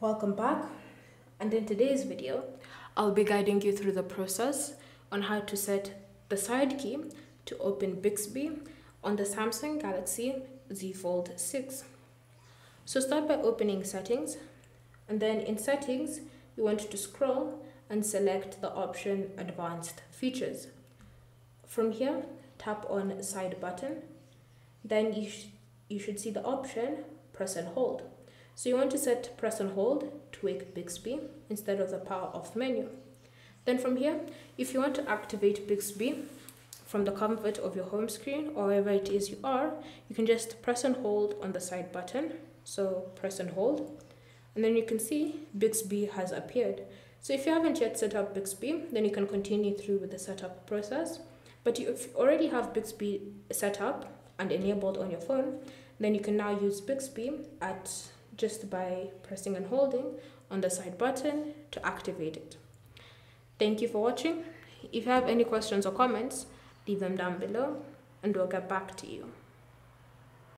Welcome back and in today's video I'll be guiding you through the process on how to set the side key to open Bixby on the Samsung Galaxy Z Fold 6. So start by opening settings and then in settings you want to scroll and select the option advanced features. From here tap on side button then you, sh you should see the option press and hold. So you want to set press and hold to wake Bixby instead of the power off menu. Then from here, if you want to activate Bixby from the comfort of your home screen or wherever it is you are, you can just press and hold on the side button. So press and hold. And then you can see Bixby has appeared. So if you haven't yet set up Bixby, then you can continue through with the setup process. But if you already have Bixby set up and enabled on your phone, then you can now use Bixby at just by pressing and holding on the side button to activate it. Thank you for watching. If you have any questions or comments, leave them down below and we'll get back to you.